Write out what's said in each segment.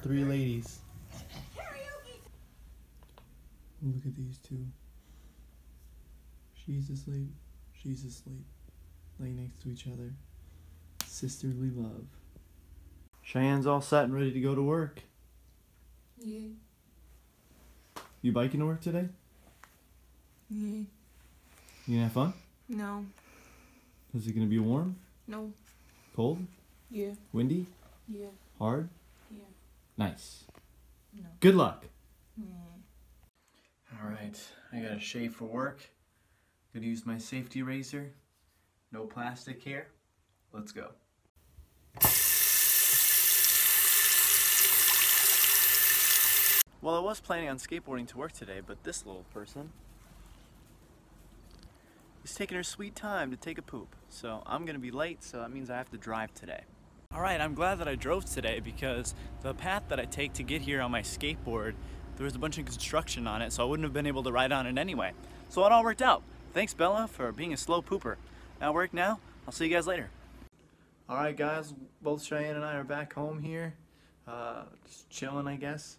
got thrhree ladies. Look at these two. She's asleep. She's asleep. Laying next to each other. Sisterly love. Cheyenne's all set and ready to go to work. Yeah. You biking to work today? Yeah. You gonna have fun? No. Is it gonna be warm? No. Cold? Yeah. Windy? Yeah. Hard? Yeah. Nice. No. Good luck. Mm. Alright, I gotta shave for work. Gonna use my safety razor. No plastic here. Let's go. Well, I was planning on skateboarding to work today, but this little person is taking her sweet time to take a poop. So I'm gonna be late, so that means I have to drive today. Alright, I'm glad that I drove today because the path that I take to get here on my skateboard, there was a bunch of construction on it, so I wouldn't have been able to ride on it anyway. So it all worked out. Thanks, Bella, for being a slow pooper. At work now. I'll see you guys later. Alright, guys, both Cheyenne and I are back home here. Uh, just chilling, I guess.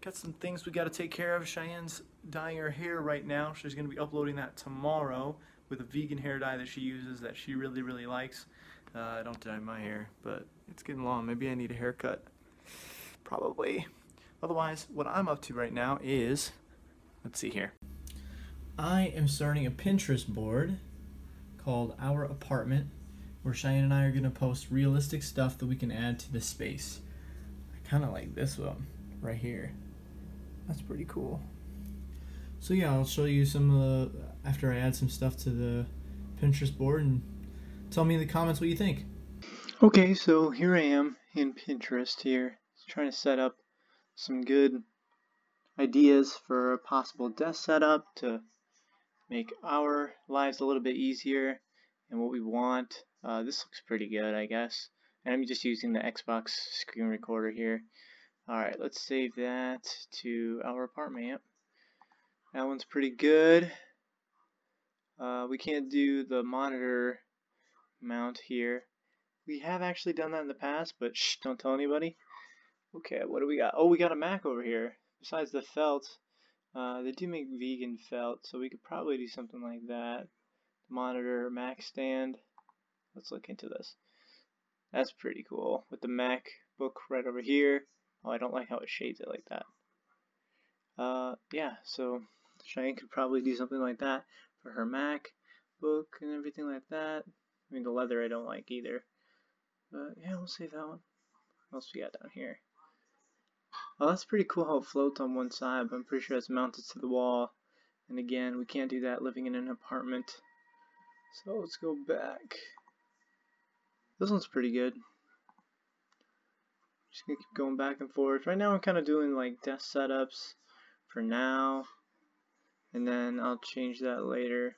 Got some things we got to take care of. Cheyenne's dyeing her hair right now. She's going to be uploading that tomorrow with a vegan hair dye that she uses that she really, really likes. Uh, I don't dye my hair, but it's getting long. Maybe I need a haircut. Probably. Otherwise, what I'm up to right now is, let's see here. I am starting a Pinterest board called Our Apartment, where Cheyenne and I are going to post realistic stuff that we can add to the space. I kind of like this one right here. That's pretty cool. So yeah, I'll show you some uh, after I add some stuff to the Pinterest board and tell me in the comments what you think. Okay, so here I am in Pinterest here, trying to set up some good ideas for a possible desk setup to make our lives a little bit easier and what we want. Uh, this looks pretty good, I guess. And I'm just using the Xbox screen recorder here. Alright, let's save that to our apartment. That one's pretty good. Uh, we can't do the monitor mount here. We have actually done that in the past, but shh, don't tell anybody. Okay, what do we got? Oh, we got a Mac over here. Besides the felt, uh, they do make vegan felt, so we could probably do something like that. Monitor, Mac stand. Let's look into this. That's pretty cool. With the Mac book right over here. Oh, I don't like how it shades it like that. Uh, yeah, so Cheyenne could probably do something like that for her MacBook and everything like that. I mean, the leather I don't like either. But yeah, we'll save that one. What else we got down here? Oh, that's pretty cool how it floats on one side, but I'm pretty sure it's mounted to the wall. And again, we can't do that living in an apartment. So let's go back. This one's pretty good. Just gonna keep going back and forth. Right now I'm kind of doing like desk setups for now. And then I'll change that later.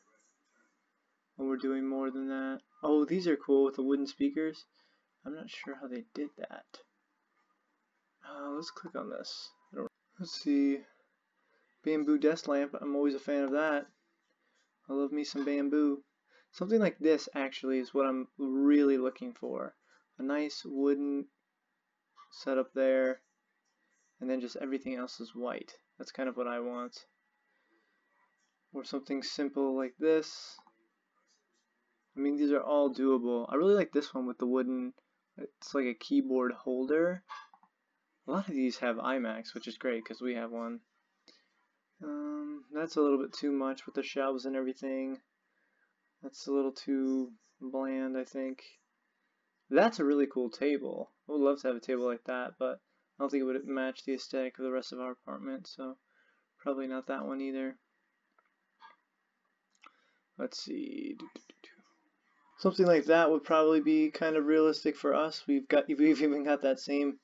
When we're doing more than that. Oh, these are cool with the wooden speakers. I'm not sure how they did that. Uh, let's click on this. Let's see. Bamboo desk lamp. I'm always a fan of that. I love me some bamboo. Something like this actually is what I'm really looking for. A nice wooden setup there. And then just everything else is white. That's kind of what I want. Or something simple like this. I mean, these are all doable. I really like this one with the wooden, it's like a keyboard holder. A lot of these have iMacs, which is great because we have one. Um, that's a little bit too much with the shelves and everything. That's a little too bland, I think. That's a really cool table. I would love to have a table like that, but I don't think it would match the aesthetic of the rest of our apartment, so probably not that one either. Let's see. Something like that would probably be kind of realistic for us. We've got we've even got that same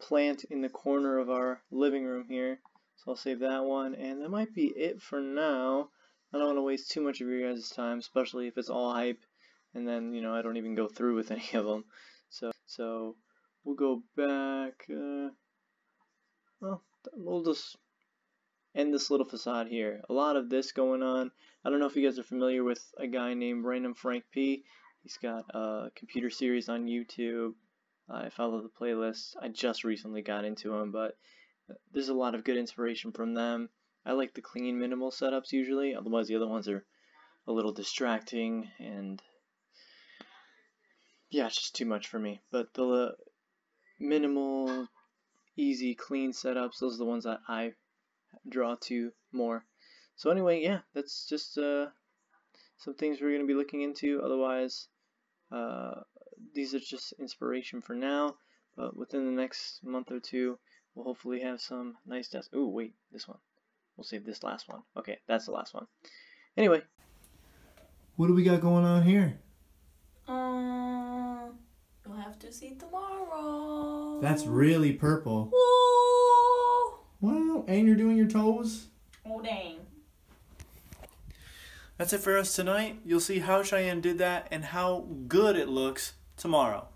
plant in the corner of our living room here. So I'll save that one. And that might be it for now. I don't want to waste too much of your guys' time, especially if it's all hype and then, you know, I don't even go through with any of them. So, so we'll go back. Uh, well, we'll just end this little facade here. A lot of this going on. I don't know if you guys are familiar with a guy named Random Frank P. He's got a computer series on YouTube. I follow the playlist. I just recently got into him, but there's a lot of good inspiration from them. I like the clean, minimal setups usually, otherwise, the other ones are a little distracting and yeah, it's just too much for me. But the minimal, easy, clean setups, those are the ones that I draw to more. So anyway, yeah, that's just uh, some things we're going to be looking into. Otherwise, uh, these are just inspiration for now. But within the next month or two, we'll hopefully have some nice desks. Ooh, wait, this one. We'll save this last one. Okay, that's the last one. Anyway. What do we got going on here? Um, you'll have to see tomorrow. That's really purple. Whoa! Well, and you're doing your toes? Oh dang. That's it for us tonight. You'll see how Cheyenne did that and how good it looks tomorrow.